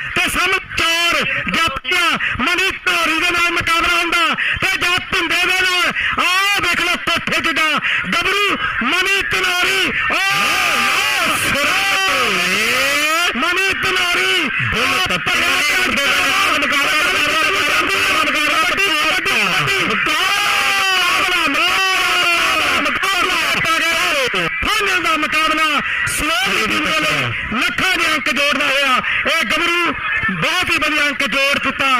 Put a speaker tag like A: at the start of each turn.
A: ਤੇ ਸਾਨੂੰ ਚੋਰ ਜੱਟੀਆਂ ਮਨੀ ਧੋਰੀ ਦੇ ਨਾਲ ਮੁਕਾਬਲਾ ਹੁੰਦਾ ਤੇ ਜੱਟ ਪਿੰਡੇ ਦੇ ਨਾਲ ਆਹ ਦੇਖ ਲਓ ਕੋਠੇ ਜਿੱਡਾ ਗੱਭਰੂ ਮਨੀ ਧਨੋਰੀ ਮਨੀ ਧਨੋਰੀ ਬੋਲ ਤੱਪਿਆ ਦੇ ਨਾਲ ਮੁਕਾਬਲਾ ਕਰ ਰਿਹਾ ਮੁਕਾਬਲਾ ਮੁਕਾਬਲਾ ਫਾਈਨਲ ਦਾ ਮੁਕਾਬਲਾ ਸਲੋਅ ਟੀਮ ਵੱਲੋਂ ਲੱਖਾਂ ਦੇ ਅੰਕ ਜੋੜਦਾ ਹੋਇਆ ਇਹ बढ़िया के जोड़ सुता